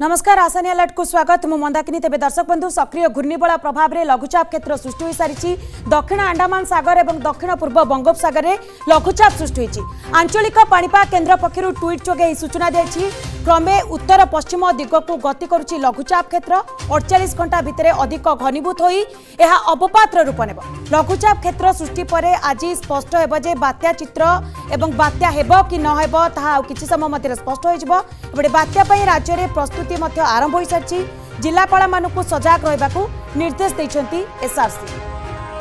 नमस्कार आसानी अलर्ट को स्वागत मुझ मंदाकिनी तेज दर्शक बंधु सक्रिय घूर्णिबल प्रभाव में लघुचाप क्षेत्र सृष्टि सारी दक्षिण आंडा सगर और दक्षिण पूर्व बंगोपसगर में लघुचाप सृष्टि आंचलिक पाणीपाग केन्द्र पक्ष ट्विट जोगे सूचना दी क्रमे उत्तर पश्चिम दिगक गति कर लघुचाप क्षेत्र अड़चाश घंटा भितर अधिक घनीभूत हो यह अवपात्र रूप ने लघुचाप क्षेत्र सृष्टि पर आज स्पष्ट हो बात्या चित्र बात्या कि नहेब ता किसी समय मध्य स्पष्ट होपटे बात्या राज्य में प्रस्तुत ପ୍ରସ୍ତୁତି ମଧ୍ୟ ଆରମ୍ଭ ହୋଇସାରିଛି ଜିଲ୍ଲାପାଳମାନଙ୍କୁ ସଜାଗ ରହିବାକୁ ନିର୍ଦ୍ଦେଶ ଦେଇଛନ୍ତି ଏସ୍ଆର୍ସି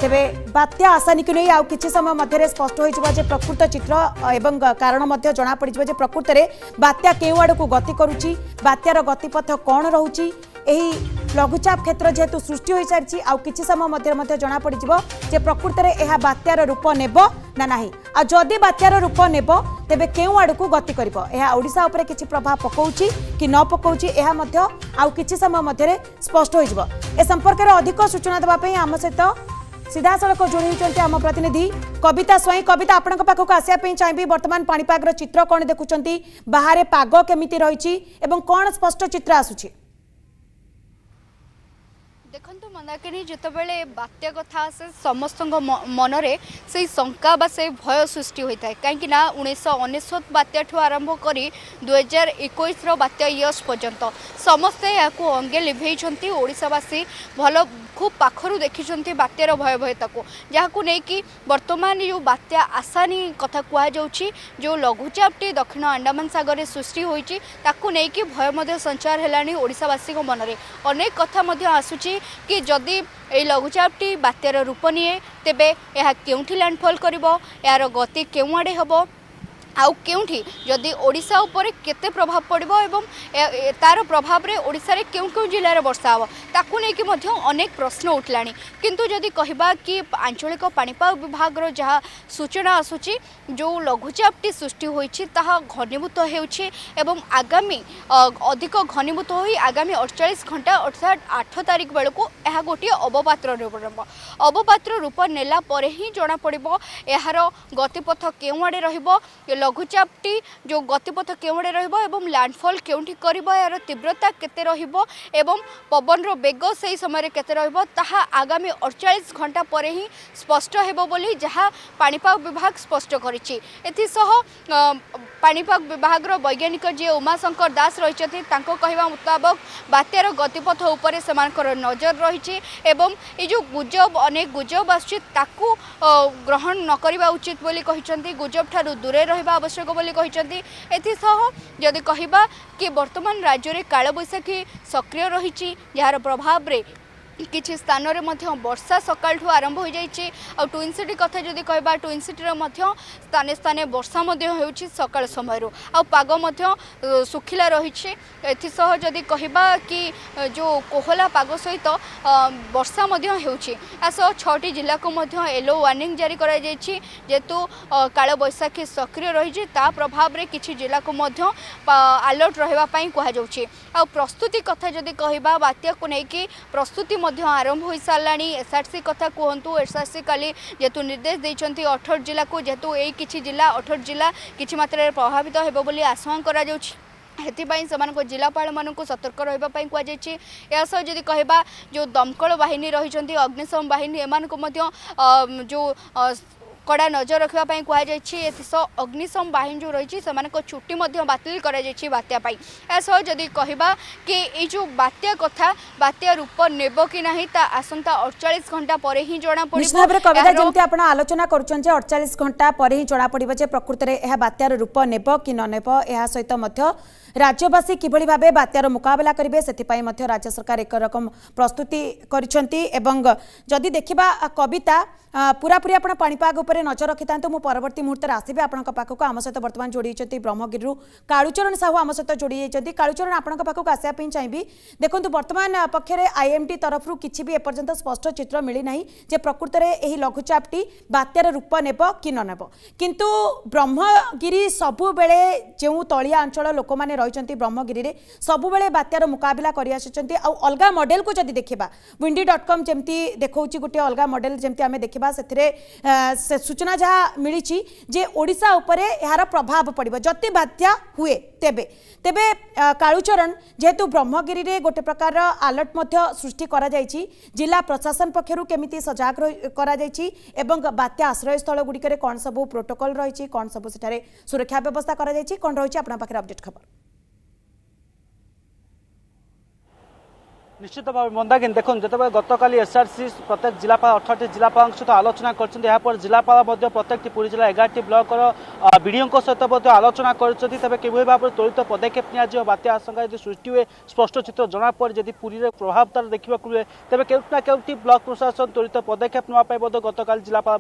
ତେବେ ବାତ୍ୟା ଆସାନୀକୁ ନେଇ ଆଉ କିଛି ସମୟ ମଧ୍ୟରେ ସ୍ପଷ୍ଟ ହୋଇଯିବ ଯେ ପ୍ରକୃତ ଚିତ୍ର ଏବଂ କାରଣ ମଧ୍ୟ ଜଣାପଡ଼ିଯିବ ଯେ ପ୍ରକୃତରେ ବାତ୍ୟା କେଉଁ ଆଡ଼କୁ ଗତି କରୁଛି ବାତ୍ୟାର ଗତିପଥ କ'ଣ ରହୁଛି ଏହି লঘুচাপ ক্ষেত্র যেহেতু সৃষ্টি হয়ে সারিছে আছে সময় মধ্যে মধ্যে জনাপড়িযোগ যে প্রকৃতরে এহা বাত্যার রূপ নেব না না যদি বাত্যার রূপ নেব তেবে কেউ আড়ক গতি করব এহা ওড়শা উপরে কিছু প্রভাব পকাউছি কি ন পকাউছি এহা মধ্যে আউ কিছু সময় মধ্যে স্পষ্ট হয়ে যাব এ সম্পর্কের অধিক সূচনা দেওয়া আম সহিত সিধাসলখ যোড়ি হচ্ছেন আম প্রতিনিধি কবিতা স্বয়ং কবিতা আপনার পাখক আসা চাইবি বর্তমান পাপাগর চিত্র কোণ দেখুম বাহারে পাগ কমিটি রয়েছে এবং কোণ স্পষ্ট চিত্র আসুছে দেখন্তু মন্দাকিনী যেতবে বাত্যা কথা আসে সমস্ত মনরে সেই শঙ্কা বা সেই ভয় সৃষ্টি হয়ে থাকে কিন্তু না উনিশশো অনেশত বাত্যাঠু আরম্ভ করে দুই হাজার একুশর বাত্যা ইয়র্স পর্যন্ত সমস্তে এখন অঙ্গে লিভাইছেন ওড়শাবাসী ভালো খুব পাখর দেখিছেন বাত্যার ভয়াবহতাকে যা কুকি বর্তমানে যে বাত্যা আসানি কথা কুযাচ্ছি যে লঘুচাপটি দক্ষিণ আন্ডামান সাগরে সৃষ্টি হয়েছি তাকে নেই ভয় সঞ্চার হল ওড়শাবাসী মনে অনেক কথা আসুচি কি যদি এই লঘুচাপটি বাত্যার রূপ নিয়ে তেবে কেউঠি ল্যান্ডফল করব এর গতি কেউ আড়ে হব আউ কেউঠি যদি ওড়শা উপরে কেতে প্রভাব পড়ব এবং তার প্রভাবে ওড়শার কেউ কেউ জেলার বর্ষা হব তাকে নিয়ে মধ্যে অনেক প্রশ্ন উঠলা কিন্তু যদি কহবা কি আঞ্চলিক পাপাগ বিভাগর যা সূচনা আসুচি যে লঘুচাপটি সৃষ্টি হয়েছে তাহা ঘনীভূত হচ্ছে এবং আগামী অধিক ঘনীভূত হয়ে আগামী অড়চাশ ঘণ্টা অর্থাৎ আঠ তারিখ বেড়ে ଏହା ଗୋଟିଏ ଅବପାତ୍ର ରୂପ ନେବ ଅବପାତ୍ର ରୂପ ନେଲା ପରେ ହିଁ ଜଣାପଡ଼ିବ ଏହାର ଗତିପଥ କେଉଁଆଡ଼େ ରହିବ লঘুচাপটি যে গতিপথ কেউড়ে রহব এবং ল্যান্ডফল কেউঠি করব এর তীব্রতা কেতে রহব এবং পবনর বেগ সেই সময় কেতে রহব তাহা আগামী অড়চাশ ঘণ্টা পরে হি স্পষ্ট হব বলে যা পাপাগ বিভাগ স্পষ্ট করেছে এসহ ପାଣିପାଗ ବିଭାଗର ବୈଜ୍ଞାନିକ ଯିଏ ଉମାଶଙ୍କର ଦାସ ରହିଛନ୍ତି ତାଙ୍କ କହିବା ମୁତାବକ ବାତ୍ୟାର ଗତିପଥ ଉପରେ ସେମାନଙ୍କର ନଜର ରହିଛି ଏବଂ ଏ ଯେଉଁ ଗୁଜବ ଅନେକ ଗୁଜବ ଆସୁଛି ତାକୁ ଗ୍ରହଣ ନ କରିବା ଉଚିତ ବୋଲି କହିଛନ୍ତି ଗୁଜବଠାରୁ ଦୂରେ ରହିବା ଆବଶ୍ୟକ ବୋଲି କହିଛନ୍ତି ଏଥିସହ ଯଦି କହିବା କି ବର୍ତ୍ତମାନ ରାଜ୍ୟରେ କାଳବୈଶାଖୀ ସକ୍ରିୟ ରହିଛି ଯାହାର ପ୍ରଭାବରେ কিছু স্থানের মধ্যে বর্ষা সকালঠু আরম্ভ হয়ে যাই আইন সিটি কথা যদি কহবা টুইন সিটির মধ্যে স্থানে স্থানে বর্ষা মধ্যে হচ্ছে সকাল সময় আগ মধ্যে শুখিলা রয়েছে এসহ যদি কহবা কি যে কোহলা পাগ সহিত বর্ষা মধ্যে হচ্ছে এসহ ছটি জেলা মধ্যে এলো ওয়ার্নিং জারি করা যাই যেহেতু কাল বৈশাখী সক্রিয় রয়েছে তা প্রভাবে কিছু জেলা মধ্যে আলর্ট রহবা কুহযাচ্ছে আস্তুতি কথা যদি কহবা বাত্যা নেই প্রস্তুতি आरंभ हो सारा एसआरसी कथा कहतु एसआरसी का जेहेतु निर्देश देखते अठर जिला को जेहेतु यही किसी जिला अठर जिला कि मात्र प्रभावित हो आशंका कर ଏଥିପାଇଁ ସେମାନଙ୍କ ଜିଲ୍ଲାପାଳମାନଙ୍କୁ ସତର୍କ ରହିବା ପାଇଁ କୁହାଯାଇଛି ଏହା ସହ ଯଦି କହିବା ଯେଉଁ ଦମକଳ ବାହିନୀ ରହିଛନ୍ତି ଅଗ୍ନିଶମ ବାହିନୀ ଏମାନଙ୍କୁ ମଧ୍ୟ ଯେଉଁ কড়া নজর রাখা কুহযাই এসহ অগ্নিশম বাহিনী যে রয়েছে সে ছুটি বাতিল করা যাই বাত্যা এসহ যদি কহবা কি এই যে বাত্যা কথা বাত্যা রূপ নেব কি না তা আসন্তা অড়চাশ ঘণ্টা পরে হি জনা পড়ে কবিতা যেমন আপনার আলোচনা করছেন যে অড়চাশ ঘণ্টা পরে হি জনা পড়ব যে প্রকৃতরে বাত্যার রূপ নেব কি ননেব এসে রাজ্যবাসী কিভাবে ভাবে বাত্যার মোকাবিলা করবে সেপাই রাজ্য সরকার একরকম প্রস্তুতি করছেন এবং যদি দেখা কবিতা পুরাপুরি আপনার পাপাগ উপরে নজর রক্ষি থাকে মু পরবর্তী মুহূর্তে আসবে আপনার পাখক আম সহ বর্তমান যোড়ি হয়েছেন ব্রহ্মগিরি কালুচরণ সাহু আম সহ যোড়ি হয়েছেন কালুচরণ আপনার পাখক আসা চাইবি দেখুন বর্তমান পক্ষে আইএমটি তরফর কিছু বি এপর্যন্ত স্পষ্ট চিত্র মিলি না যে প্রকৃতরে এই লঘুচাপটি বাত্যার রূপ নেব কি ননেব কিন্তু ব্রহ্মগিরি সবুবেলে যে তলিয়া অঞ্চল লোক रही ब्रह्मगिरी सबुबले बात्यार मुकबिला कर अलग मडेल को जदि देखा विंडी डट कम जमी देखा गोटे अलग मडेल जमी देखा से सूचना जहाँ मिली जे ओडा उपर यार प्रभाव पड़े जदि बात्या हुए तेब तेब कालुचरण जेहेतु ब्रह्मगिरी गोटे प्रकार आलर्ट सृष्टि जिला प्रशासन पक्षर केमी सजग करत्या आश्रयस्थल गुड़िक कौन सब प्रोटोकल रही कौन सब सुरक्षा व्यवस्था करपडेट खबर নিশ্চিত ভাবে মন্দাগিন দেখুন যেতবে গতকাল এসআরসি প্রত্যেক জেলাপাল অঠারটি জেলাপাল সহ আলোচনা করছেন এরপর জেলাপাল প্রত্যেকটি পুরী জেলা এগারটি ব্লকর বিডিও সহ আলোচনা করছেন তবে কিভাবে ভাবে তরিত পদক্ষেপ নিয়ে যাব বাত্যা আশঙ্কা যদি সৃষ্টি হুয়ে স্পষ্ট চিত্র জনাপড়ে যদি পুরীর প্রভাব তার দেখা মিলে তবে কেউটি না কেউটি ব্লক প্রশাসন তরিত পদক্ষেপ নেওয়া গতকাল জেলাপাল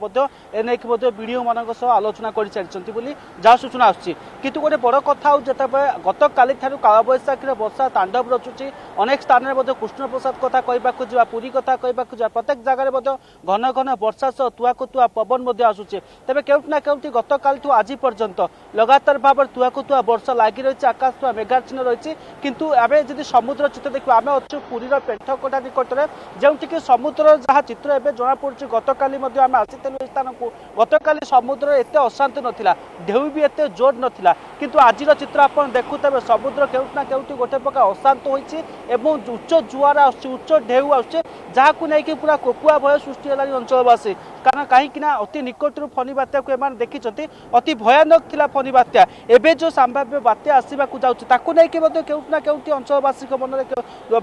এনে বিডিও মান আলোচনা করে সারি বলে যা সূচনা আসছে কিন্তু গোটে বড় কথা যেতবে গতকালি ঠার কালবৈশাখীর বর্ষা তাণ্ডব রচুছি অনেক স্থানের কৃষ্ণপ্রসাদ কথা কহবাক যা পুরী কথা কহবাক যা প্রত্যেক জায়গায় ঘন ঘন বর্ষা সহ তুয়াকু তুয়া পবন আসুছে তবে কেউটি না কেউটি গতকালু আজ পর্যন্ত লগাতার ভাবে তুয়াকু তুয়া বর্ষা লাগি রয়েছে আকাশ তুয়া মেঘাচ্ছন্ন রয়েছে কিন্তু এবার যদি সমুদ্র চিত্র দেখব আমি অছু পুরীর পেঠকোটা নিকটরে যেটিকি সমুদ্র যা চিত্র এবার জনা পড়ছে গতকাল আমি আসিলু এই স্থানক গতকাল সমুদ্র এত অশান্তি নথিলা ঢেউ বি এত জোর নথিলা কিন্তু আজির চিত্র আপনার দেখুথে সমুদ্র কেউটি না কেউটি গোটে প্রকার অশান্ত হয়েছে এবং উচ্চ ଜୁଆର ଆସୁଛି ଉଚ୍ଚ ଢେଉ ଆସୁଛି ଯାହାକୁ ନେଇକି ପୁରା କୋକୁଆ ଭୟ ସୃଷ୍ଟି ହେଲାଣି ଅଞ୍ଚଳବାସୀ କାରଣ କାହିଁକିନା ଅତି ନିକଟରୁ ଫନି ବାତ୍ୟାକୁ ଏମାନେ ଦେଖିଛନ୍ତି ଅତି ଭୟାନକ ଥିଲା ଫନି ବାତ୍ୟା ଏବେ ଯେଉଁ ସମ୍ଭାବ୍ୟ ବାତ୍ୟା ଆସିବାକୁ ଯାଉଛି ତାକୁ ନେଇକି ମଧ୍ୟ କେଉଁଠି ନା କେଉଁଠି ଅଞ୍ଚଳବାସୀଙ୍କ ମନରେ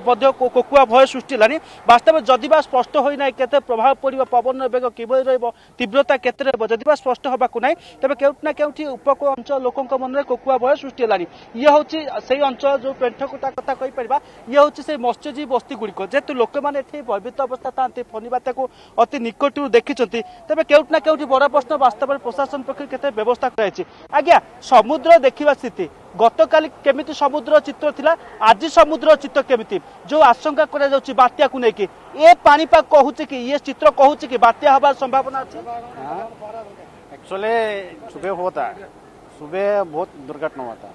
ମଧ୍ୟ କୋକୁଆ ଭୟ ସୃଷ୍ଟି ହେଲାଣି ବାସ୍ତବ ଯଦି ବା ସ୍ପଷ୍ଟ ହୋଇନାହିଁ କେତେ ପ୍ରଭାବ ପଡ଼ିବ ପବନର ବେଗ କିଭଳି ରହିବ ତୀବ୍ରତା କେତେ ରହିବ ଯଦି ବା ସ୍ପଷ୍ଟ ହେବାକୁ ନାହିଁ ତେବେ କେଉଁଠି ନା କେଉଁଠି ଉପକୂଳ ଅଞ୍ଚଳ ଲୋକଙ୍କ ମନରେ କୋକୁଆ ଭୟ ସୃଷ୍ଟି ହେଲାଣି ଇଏ ହେଉଛି ସେଇ ଅଞ୍ଚଳ ଯେଉଁ ପେଣ୍ଠକୁଟା କଥା କହିପାରିବା ଇଏ ହେଉଛି ସେଇ ମତ୍ସ୍ୟଜୀବୀ ବସ୍ତିଗୁଡ଼ିକ ଯେହେତୁ ଲୋକମାନେ ଏଠି ଭୟଭୀତ ଅବସ୍ଥା ଥାନ୍ତି ଫନି ବାତ୍ୟାକୁ ଅତି ନିକଟରୁ ଦେଖିଛନ୍ତି ତେବେ କେଉଁଠି ନା କେଉଁଠି ବଡ଼ ପ୍ରଶ୍ନ ବାସ୍ତବରେ ପ୍ରଶାସନ ପକ୍ଷରୁ କେତେ ବ୍ୟବସ୍ଥା କରାଯାଇଛି ଆଜ୍ଞା ସମୁଦ୍ର ଦେଖିବା ସ୍ଥିତି গতকাল কেমিতি সমুদ্র চিত্র লা আজি সমুদ্র চিত্র কেমিতি যে আশঙ্কা করা যাচ্ছে বাত্যা কু নেই এ পাপাগ কুচি কি ইয়ে চিত্র কুচি কি বাত্যা হবার সম্ভাবনা আছে एक्चुअली सुबह हुआ था सुबह बहुत दुर्घटना हुआ था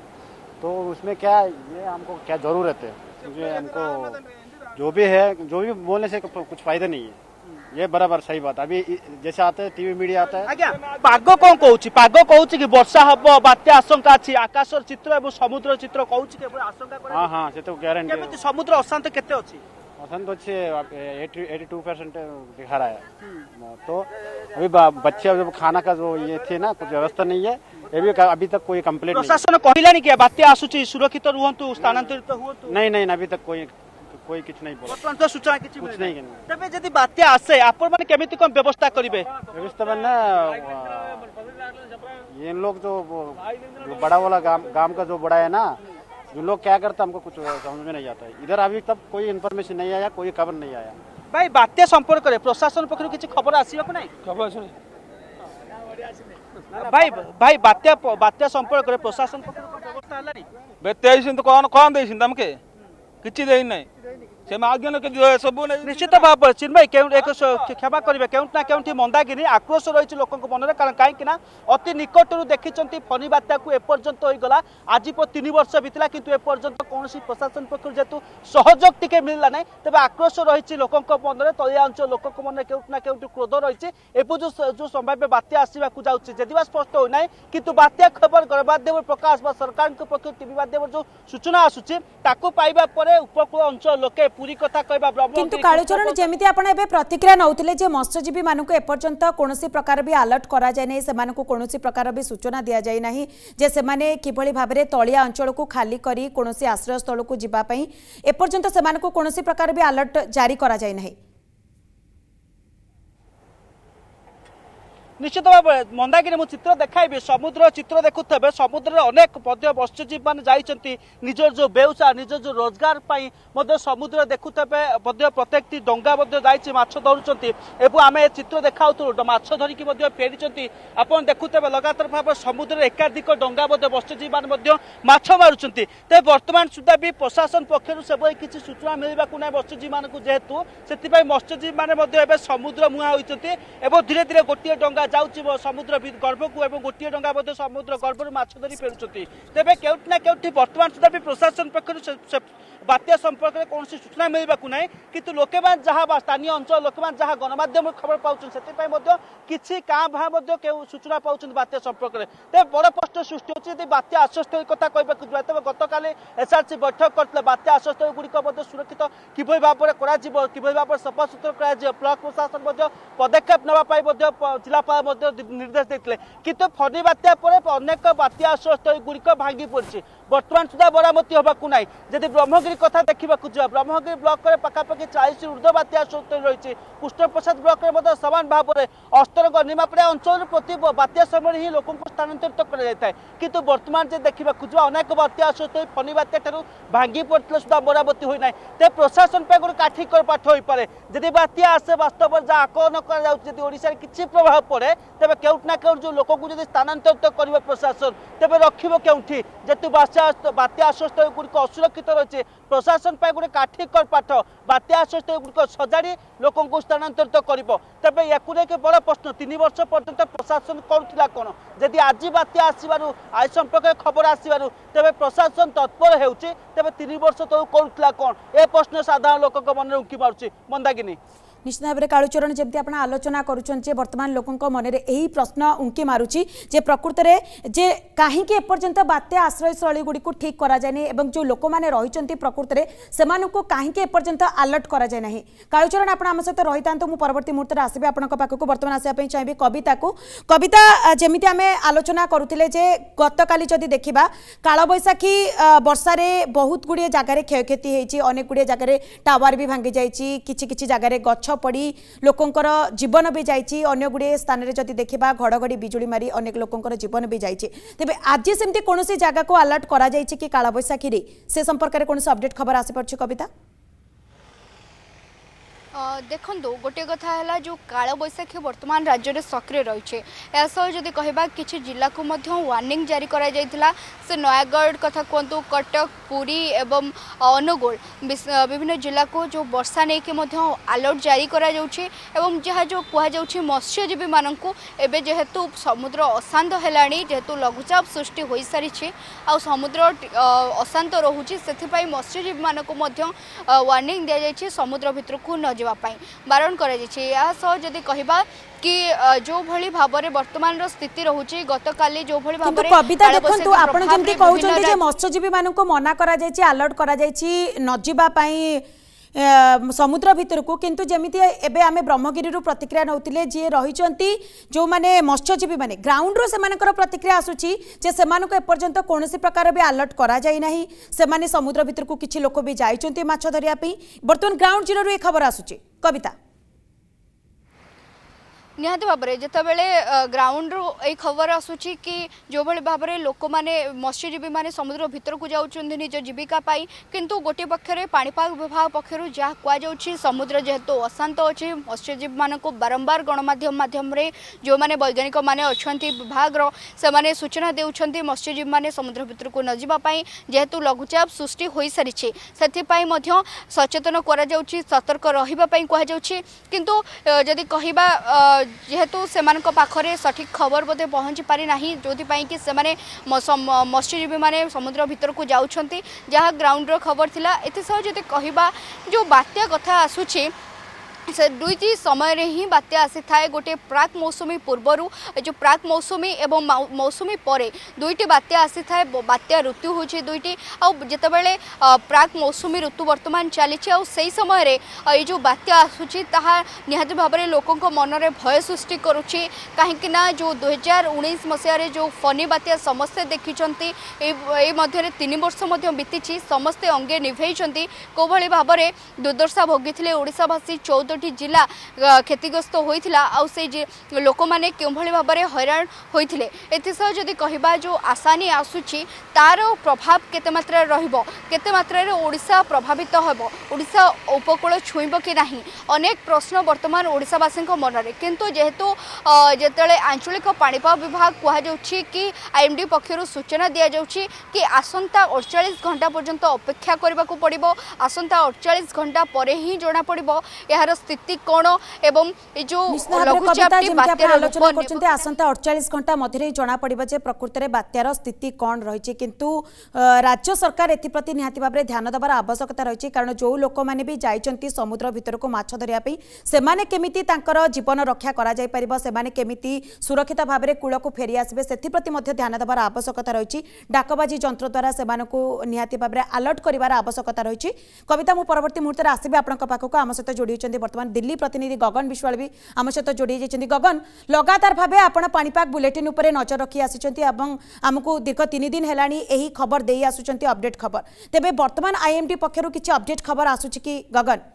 तो उसमें क्या ये हमको क्या जरूरत है मुझे हमको जो भी है जो भी बोलने से कुछ फायदा नहीं है ये बराबर सही बात अभी जैसे आते हैं टीवी मीडिया आता है पाग कौन कहूँ पाग कहूँ कि वर्षा हम बात्या आशंका अच्छी आकाश चित्र और समुद्र चित्र कहूँ आशंका हाँ हाँ से तो ग्यारंटी समुद्र अशांत के अशांत अच्छे टू परसेंट दिखा रहा है हम्म। हाँ, तो अभी बच्चे जब खाना का जो ये थे ना कुछ व्यवस्था नहीं है ये भी अभी तक कोई कम्प्लेन प्रशासन कहला नहीं क्या बात्या आसूची सुरक्षित रुहतु स्थानांतरित नहीं नहीं अभी तक कोई कोई किछ नहीं बोला ବର୍ତ୍ତମାନ ତ ସୂଚନା କିଛି କିଛି ମିଳିନି। ନାହିଁ। ତେବେ ଯଦି ବାତ୍ୟା ଆସେ ଆପଣମାନେ କେମିତି କ'ଣ ବ୍ୟବସ୍ଥା କରିବେ व्यवस्था में ना वहाँ- ये लोग जो वो जो बड़ा वाला गांव गांव का जो बड़ा है ना जो लोग क्या करता हमको कुछ समझ में नहीं आता है इधर अभी तक कोई इन्फॉर्मेशन नहीं आया कोई खबर नहीं आया ଭାଇ ବାତ୍ୟା ସମ୍ପର୍କରେ ପ୍ରଶାସନ ପକ୍ଷରୁ କିଛି ଖବର ଆସିବାକୁ ନାହିଁ ଖବର ଆସୁନି ଭାଇ ଭାଇ ବାତ୍ୟା ପ- ବାତ୍ୟା ସମ୍ପର୍କରେ ପ୍ରଶାସନ ପକ୍ଷରୁ କ'ଣ ବ୍ୟବସ୍ଥା ହେଲାନି ତେଇଶ କ'ଣ କ'ଣ ଦେଇଛନ୍ତି ତମକେ किसी दे ସେ ଆଜ୍ଞା ସବୁ ନିଶ୍ଚିତ ଭାବରେ ଚିନ୍ମୟ କେଉଁ ଏକ କ୍ଷମା କରିବେ କେଉଁଠି ନା କେଉଁଠି ମନ୍ଦାଗିରି ଆକ୍ରୋଶ ରହିଛି ଲୋକଙ୍କ ମନରେ କାରଣ କାହିଁକି ନା ଅତି ନିକଟରୁ ଦେଖିଛନ୍ତି ଫନି ବାତ୍ୟାକୁ ଏପର୍ଯ୍ୟନ୍ତ ହୋଇଗଲା ଆଜି ତିନି ବର୍ଷ ବିତିଲା କିନ୍ତୁ ଏପର୍ଯ୍ୟନ୍ତ କୌଣସି ପ୍ରଶାସନ ପକ୍ଷରୁ ଯେହେତୁ ସହଯୋଗ ଟିକେ ମିଳିଲା ନାହିଁ ତେବେ ଆକ୍ରୋଶ ରହିଛି ଲୋକଙ୍କ ମନରେ ତଳିଆ ଅଞ୍ଚଳ ଲୋକଙ୍କ ମନରେ କେଉଁଠି ନା କେଉଁଠି କ୍ରୋଧ ରହିଛି ଏବେ ଯେଉଁ ଯେଉଁ ସମ୍ଭାବ୍ୟ ବାତ୍ୟା ଆସିବାକୁ ଯାଉଛି ଯଦି ବା ସ୍ପଷ୍ଟ ହୋଇନାହିଁ କିନ୍ତୁ ବାତ୍ୟା ଖବର ଗଣମାଧ୍ୟମରେ ପ୍ରକାଶ ବା ସରକାରଙ୍କ ପକ୍ଷରୁ ଟିଭି ମାଧ୍ୟମରେ ଯେଉଁ ସୂଚନା ଆସୁଛି ତାକୁ ପାଇବା ପରେ ଉପକୂଳ ଅଞ୍ଚଳ ଲୋକେ पूरी कथा कहबा ब्रह्म किंतु कालचरण जेमिति आपण प्रतिक्रिया नउतिले जे मत्स्यजीवी मानुको एपर्यंत कौन प्रकार भी आलर्ट करा जाय नै प्रकार भी सूचना दिया जाए ना जे सेमाने किभली भाबरे तळिया अंचल को खाली करी कोनोसी को जिबा पई एपर्यंत सेमानको प्रकार भी आलर्ट जारी कर নিশ্চিত ভাবে মন্দাকিনি মু চিত্র দেখাইবি সমুদ্র চিত্র দেখুথবে সমুদ্রের অনেক মধ্য মৎস্যজীবী মানে যাই নিজের যে বেউসা নিজের যে রোজগার পাই মধ্য সমুদ্র দেখুথবে মধ্য প্রত্যেকটি ডঙ্গা মধ্য যাই মাছ ধরুচার এবং আমি চিত্র দেখাউলু মাছ ধরিকি মধ্য ফেরি আপনার দেখুথবে লগাতার ভাবে সমুদ্রের একাধিক ডঙ্গা মধ্য মৎস্যজীবী মানে মধ্য মাছ মারুচার তবে বর্তমান সুদ্ধা বি প্রশাসন পক্ষর সেভাবে কিছু সূচনা মিলবাক না মৎস্যজীবী মানুষ যেহেতু সেপাই মৎস্যজীবী মানে মধ্য এবার সমুদ্র মুহাঁ হয়েছেন এবং ধীরে ধীরে গোটিয়ে ডঙ্গা যাচ্ছে সমুদ্র গর্ভকু এবং গোটিয়ে ডঙ্গা মধ্যে সমুদ্র গর্ভর মাছ ধরি ফেরুচ্ছেন তবে কেউটি না কেউটি বর্তমান সুদ্ধা বি প্রশাসন পক্ষ বাত্যা সম্পর্কে কৌশি সূচনা মিলবাক না কিন্তু লোকে যা বা স্থানীয় অঞ্চল লোকে যা গণমাধ্যম খবর পাচ্ছেন সেপাই কিছু কাঁ ভাঁ কেউ সূচনা পাচ্ছেন বাত্যা সম্পর্কে তবে বড় প্রশ্ন সৃষ্টি হচ্ছে যদি বাত্যা আশ্বস্থলী কথা কহবাকে যা তবে গতকাল এসআরসি বৈঠক করলে বাত্যা আশ্বস্থলী গুড়ি সুরক্ষিত কিভাবে ভাবে করা কিভাবে ভাবে সফাসুতর করা ব্লক প্রশাসন পদক্ষেপ নেওয়া জেলাপাল ମଧ୍ୟ ନିର୍ଦ୍ଦେଶ ଦେଇଥିଲେ କିନ୍ତୁ ଫନି ବାତ୍ୟା ପରେ ଅନେକ ବାତ୍ୟା ଗୁଡ଼ିକ ଭାଙ୍ଗି ପଡ଼ିଛି ବର୍ତ୍ତମାନ ସୁଦ୍ଧା ମରାମତି ହେବାକୁ ନାହିଁ ଯଦି ବ୍ରହ୍ମଗିରି କଥା ଦେଖିବାକୁ ଯିବା ବ୍ରହ୍ମଗିରି ବ୍ଲକରେ ପାଖାପାଖି ଚାଳିଶ ଉର୍ଦ୍ଧ୍ୱ ବାତ୍ୟା ଆଶ୍ରୟସ୍ଥଳୀ ରହିଛି କୃଷ୍ଣପ୍ରସାଦ ବ୍ଲକରେ ମଧ୍ୟ ସମାନ ଭାବରେ ଅସ୍ତରଙ୍ଗ ନିମାପଡ଼ା ଅଞ୍ଚଳରୁ ପ୍ରତି ବାତ୍ୟା ସମୟରେ ହିଁ ଲୋକଙ୍କୁ ସ୍ଥାନାନ୍ତରିତ କରାଯାଇଥାଏ କିନ୍ତୁ ବର୍ତ୍ତମାନ ଯଦି ଦେଖିବାକୁ ଯିବା ଅନେକ ବାତ୍ୟା ଆଶ୍ରୟସ୍ଥଳୀ ଫନି ବାତ୍ୟା ଠାରୁ ଭାଙ୍ଗି ପଡ଼ିଥିଲେ ସୁଦ୍ଧା ମରାମତି ହୋଇନାହିଁ ତେବେ ପ୍ରଶାସନ ପାଇଁ ଗୋଟେ କାଠିକର ପାଠ ହୋଇପାରେ ଯଦି ବାତ୍ୟା ଆସେ ବାସ୍ତବରେ ଯାହା ଆକଳନ କରାଯାଉଛି ଯଦି ଓଡ଼ିଶାରେ କିଛି ପ୍ରଭାବ ପଡ଼େ তবে তেমন কেউটি না কেউ যে লোক যদি স্থানান্তরিত করবে প্রশাসন তবে রক্ষব কেউঠি যেহেতু বাত্যা আশ্রয়স্থলী গুড়ি অসুরক্ষিত রয়েছে প্রশাসন পাই গোটে কাঠি পাঠ বাত্যা আশ্রয়স্থলী গুড়ি সজাড়ি লোক স্থানান্তরিত করব তবে ইয়াকু নেই বড় প্রশ্ন তিন বর্ষ পর্যন্ত প্রশাসন করুলা কোণ যদি আজ বাত্যা আসবার আজ সম্পর্কে খবর আসবার তবে প্রশাসন তৎপর হচ্ছে তবে তিন বর্ষ তো করুলা কোণ এ প্রশ্ন সাধারণ লোক মনে উঁকি মারুছে মন্দাকিনী निश्चित भाव में कालुचरण जमी आप आलोचना करुँच बर्तमान लोकों मनरे प्रश्न उंकी मारूँ जे प्रकृत में जे कहीं बात्या आश्रयस्थल गुड़ को ठीक कर जो लोक मैंने रही प्रकृत में सामान कहीं आलर्ट कराएना कालुचरण आप सहित रही था तो मुवर्त मुहूर्त आसबि आपक को बर्तमान आसपा चाहिए कविता को कविता जमी आम आलोचना करुले गत काली जदि देखा कालबैशाखी बर्षार बहुत गुड़िया जगार क्षयति होनेक गुड़िया जगह टावर भी भांगी जाइए किसी जगह गच्छ गछ लोकंर जीवन भी जाइए अन्य गुड़े स्थान में जब देखा घड़घड़ी विजुड़ी मारी अनेक लोकर जीवन भी जाइए तेज आज से कौन जगह को आलर्ट कर कालबैशाखी से संपर्क में कौन अपडेट खबर आसपार कविता ଦେଖନ୍ତୁ ଗୋଟିଏ କଥା ହେଲା ଯେଉଁ କାଳବୈଶାଖୀ ବର୍ତ୍ତମାନ ରାଜ୍ୟରେ ସକ୍ରିୟ ରହିଛି ଏହା ସହ ଯଦି କହିବା କିଛି ଜିଲ୍ଲାକୁ ମଧ୍ୟ ୱାର୍ଣ୍ଣିଂ ଜାରି କରାଯାଇଥିଲା ସେ ନୟାଗଡ଼ କଥା କୁହନ୍ତୁ କଟକ ପୁରୀ ଏବଂ ଅନୁଗୁଳ ବିଭିନ୍ନ ଜିଲ୍ଲାକୁ ଯେଉଁ ବର୍ଷା ନେଇକି ମଧ୍ୟ ଆଲର୍ଟ ଜାରି କରାଯାଉଛି ଏବଂ ଯାହା ଯେଉଁ କୁହାଯାଉଛି ମତ୍ସ୍ୟଜୀବୀମାନଙ୍କୁ ଏବେ ଯେହେତୁ ସମୁଦ୍ର ଅଶାନ୍ତ ହେଲାଣି ଯେହେତୁ ଲଘୁଚାପ ସୃଷ୍ଟି ହୋଇସାରିଛି ଆଉ ସମୁଦ୍ର ଅଶାନ୍ତ ରହୁଛି ସେଥିପାଇଁ ମତ୍ସ୍ୟଜୀବୀମାନଙ୍କୁ ମଧ୍ୟ ୱାର୍ଣ୍ଣିଂ ଦିଆଯାଇଛି ସମୁଦ୍ର ଭିତରକୁ ନ ଯିବା କରିବା ପାଇଁ ବାରଣ କରାଯାଇଛି ଏହା ସହ ଯଦି କହିବା କି ଯେଉଁଭଳି ଭାବରେ ବର୍ତ୍ତମାନର ସ୍ଥିତି ରହୁଛି ଗତକାଲି ଯେଉଁଭଳି ଭାବରେ କବିତା ଦେଖନ୍ତୁ ଆପଣ ଯେମିତି କହୁଛନ୍ତି ଯେ ମତ୍ସ୍ୟଜୀବୀମାନଙ୍କୁ ମନା କରାଯାଇଛି ଆଲର୍ଟ କରାଯାଇଛି ନ ଯିବା ପାଇଁ ସମୁଦ୍ର ଭିତରକୁ କିନ୍ତୁ ଯେମିତି ଏବେ ଆମେ ବ୍ରହ୍ମଗିରିରୁ ପ୍ରତିକ୍ରିୟା ନେଉଥିଲେ ଯିଏ ରହିଛନ୍ତି ଯେଉଁମାନେ ମତ୍ସ୍ୟଜୀବୀମାନେ ଗ୍ରାଉଣ୍ଡରୁ ସେମାନଙ୍କର ପ୍ରତିକ୍ରିୟା ଆସୁଛି ଯେ ସେମାନଙ୍କୁ ଏପର୍ଯ୍ୟନ୍ତ କୌଣସି ପ୍ରକାର ବି ଆଲର୍ଟ କରାଯାଇ ନାହିଁ ସେମାନେ ସମୁଦ୍ର ଭିତରକୁ କିଛି ଲୋକ ବି ଯାଇଛନ୍ତି ମାଛ ଧରିବା ପାଇଁ ବର୍ତ୍ତମାନ ଗ୍ରାଉଣ୍ଡ ଜିରୋରୁ ଏ ଖବର ଆସୁଛି କବିତା निहत भाव में जोबले ग्राउंड रु यबर खबर कि जो भाई भाव में लोक मैंने मत्स्यजीवी मैंने समुद्र भितर को जाऊँच निज जीविकापी कितु गोटे पक्षर पापाग विभाग पक्षर जहाँ कह समुद्र जेहेतु अशांत अच्छे मत्स्यजीवी मान बारंबार गणमाम मध्यम जो मैंने वैज्ञानिक मैंने विभाग से मैंने सूचना दे मत्स्यजीवी मैंने समुद्र भितर को नजापी जेहेतु लघुचाप सृष्टि हो सारी से सचेतन सतर्क रही कहु जदि कह ଯେହେତୁ ସେମାନଙ୍କ ପାଖରେ ସଠିକ୍ ଖବର ବୋଧେ ପହଞ୍ଚି ପାରିନାହିଁ ଯେଉଁଥିପାଇଁ କି ସେମାନେ ମତ୍ସ୍ୟଜୀବୀମାନେ ସମୁଦ୍ର ଭିତରକୁ ଯାଉଛନ୍ତି ଯାହା ଗ୍ରାଉଣ୍ଡର ଖବର ଥିଲା ଏଥିସହ ଯଦି କହିବା ଯେଉଁ ବାତ୍ୟା କଥା ଆସୁଛି ସେ ଦୁଇଟି ସମୟରେ ହିଁ ବାତ୍ୟା ଆସିଥାଏ ଗୋଟିଏ ପ୍ରାକ୍ ମୌସୁମୀ ପୂର୍ବରୁ ଯେଉଁ ପ୍ରାକ୍ ମୌସୁମୀ ଏବଂ ମୌସୁମୀ ପରେ ଦୁଇଟି ବାତ୍ୟା ଆସିଥାଏ ବାତ୍ୟା ଋତୁ ହେଉଛି ଦୁଇଟି ଆଉ ଯେତେବେଳେ ପ୍ରାକ୍ ମୌସୁମୀ ଋତୁ ବର୍ତ୍ତମାନ ଚାଲିଛି ଆଉ ସେହି ସମୟରେ ଏଇ ଯେଉଁ ବାତ୍ୟା ଆସୁଛି ତାହା ନିହାତି ଭାବରେ ଲୋକଙ୍କ ମନରେ ଭୟ ସୃଷ୍ଟି କରୁଛି କାହିଁକିନା ଯେଉଁ ଦୁଇହଜାର ଉଣେଇଶ ମସିହାରେ ଯେଉଁ ଫନି ବାତ୍ୟା ସମସ୍ତେ ଦେଖିଛନ୍ତି ଏଇ ମଧ୍ୟରେ ତିନି ବର୍ଷ ମଧ୍ୟ ବିତିଛି ସମସ୍ତେ ଅଙ୍ଗେ ନିଭେଇଛନ୍ତି କେଉଁଭଳି ଭାବରେ ଦୁର୍ଦ୍ଦଶା ଭୋଗିଥିଲେ ଓଡ଼ିଶାବାସୀ ଚଉଦ বারোটি জেলা ক্ষতিগ্রস্ত হয়েছিল আপনার কেউভাবে ভাবে হইরাণ হয়েছিল এসহ যদি কহবা যে আসানি আসুচি তার প্রভাব কেতে মাত্রায় রহব কেতে মাত্রায় ওড়শা প্রভাবিত হব ওড়শা উপকূল ছুঁব কি না অনেক প্রশ্ন বর্তমান ওড়শাবাসী মনরে কিন্তু যেহেতু যেতবে আঞ্চলিক পাপাগ বিভাগ কুহযাচ্ছি কি আইএমডি পক্ষ সূচনা দিয়াযাচ্ছি কি আসন্তা অড়চাশ ঘণ্টা পর্যন্ত অপেক্ষা করা পড়ব আসন্তা অড়চাশ ঘণ্টা পরে হি জনা পড়ব এর ସ୍ଥିତି କ'ଣ ଏବଂ ଏ ଯେଉଁ ଲଘୁଚାପଟି ବାତ୍ୟାର ରୂପ ନେବ আসন্তা অড়চাশ ঘণ্টা মধ্যে জনাপড়ব যে প্রকৃতরে বাত্যার স্থিতি কণ রয়েছে কিন্তু রাজ্য সরকার এথিপ্রতি নিহতি ভাবে ধ্যান দেবার আবশ্যকতা রয়েছে কারণ যে লোক মানে যাই সমুদ্র ভিতরক মাছ ধরা সে কেমিতি তাঁর জীবন রক্ষা করা যাই পারিব সে কেমিতি সুরক্ষিত ভাবে কূলক ফেরি আসবে সেপ্রতি ধ্যান দেবার আবশ্যকতা রয়েছে ডাকবাজি যন্ত্র দ্বারা সে নিহতি ভাবে আলর্ট করবার আবশ্যকতা রয়েছে কবিতা মু পরবর্তী মুহূর্তে আসবি আপনার পাখক আমার সহ যোড়ি बर्तमान दिल्ली प्रतिनिधि गगन विश्वाल भी आम सहित जोड़ी जाइए गगन लगातार भाव आपड़ बुलेटिन नजर रखी आसी आमको दीर्घ तीन दिन है खबर दे आसुच्च अपडेट खबर तेज बर्तमान डी पक्षर किसी अपडेट खबर आसूसी कि गगन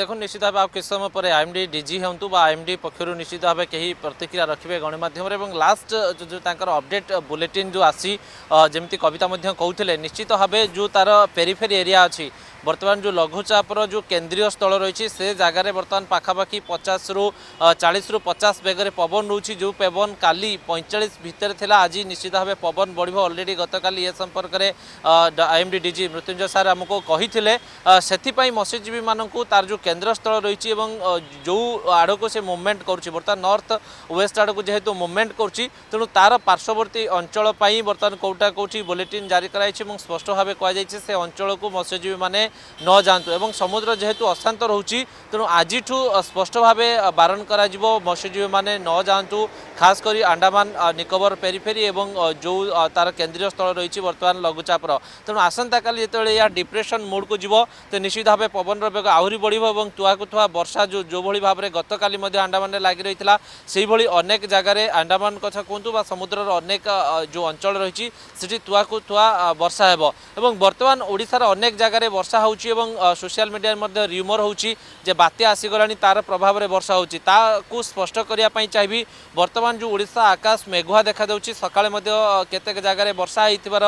দেখুন নিশ্চিত ভাবে আর কিছু সময় পরে আইএমডি ডিজি হুম বা আইএমডি পক্ষ নিশ্চিত ভাবে কে প্রতিক্রিয়া রাখবে গণমাধ্যমে এবং লাস্ট जो তাঁর অপডেট बुलेटिन जो आसी जमी कविता कहते निश्चित भाव जो तार पेरीफेरी एरिया अच्छी বর্তমান যে লঘুচাপর যে কেন্দ্রীয় স্থল রয়েছে সে জায়গায় বর্তমান পাখাপাখি পচাশ রু চাশ রু পচাশ বেগরে পবন রয়েছে যে পবন কালি পঁয়চাশ ভিতরে লা আজ নিশ্চিত ভাবে পবন বড় অলরেডি গতকাল এ সম্পর্কের আইএমডি ডিজি মৃত্যুঞ্জয় স্যার আমি সেপাই মৎস্যজীবী মানুষ তার যে কেন্দ্রস্থল রয়েছে এবং যে আড়ক সে মুভমেন্ট করছে বর্তমান নর্থ ওয়েস্ট আড়ক যেহেতু মুভমেন্ট করছে তেমন তার পার্শ্ববর্তী অঞ্চল বর্তমান কোটা কোটি বুলেটিন জারি করা এবং স্পষ্ট ভাবে কুযাই সে অঞ্চলক মৎস্যজীবী মানে ন যাতে এবং সমুদ্র যেহেতু অশান্ত রয়েছে তেমন আজিঠু স্পষ্ট ভাবে বারণ করা মৎস্যজীবী মানে ন যাতে খাস করে আন্ডামান নিকোবর পেরিফেরি এবং যে তার কেন্দ্রীয় স্থল রয়েছে বর্তমান লঘুচাপর তেমন আসন্তকাল যেত এয়া ডিপ্রেসন মুডকু যাব তো নিশ্চিত ভাবে পবনর বেগ আহরি বড় এবং তুয়াকু থুয়া বর্ষা যেভাবে ভাবে গতকাল আন্ডামানে লাগি রয়েছে সেইভাবে অনেক জায়গায় আন্ডামান কথা কুহতু বা সমুদ্রর অনেক যে অঞ্চল রয়েছে সেটি তুয়াকু থুয়া বর্ষা হব এবং বর্তমান ওড়শার অনেক জায়গায় বর্ষা ବର୍ଷା ହେଉଛି ଏବଂ ସୋସିଆଲ ମିଡ଼ିଆରେ ମଧ୍ୟ ରିୟୁମର ହେଉଛି ଯେ ବାତ୍ୟା ଆସିଗଲାଣି ତାର ପ୍ରଭାବରେ ବର୍ଷା ହେଉଛି ତାକୁ ସ୍ପଷ୍ଟ କରିବା ପାଇଁ ଚାହିଁବି ବର୍ତ୍ତମାନ ଯେଉଁ ଓଡ଼ିଶା ଆକାଶ ମେଘୁଆ ଦେଖାଯାଉଛି ସକାଳେ ମଧ୍ୟ କେତେକ ଜାଗାରେ ବର୍ଷା ହେଇଥିବାର